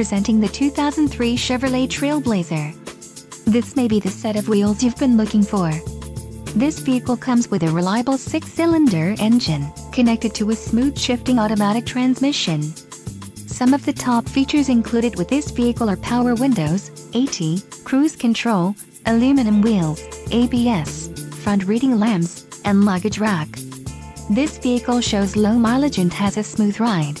Presenting the 2003 Chevrolet Trailblazer. This may be the set of wheels you've been looking for. This vehicle comes with a reliable six-cylinder engine, connected to a smooth shifting automatic transmission. Some of the top features included with this vehicle are power windows, AT, cruise control, aluminum wheels, ABS, front reading lamps, and luggage rack. This vehicle shows low mileage and has a smooth ride.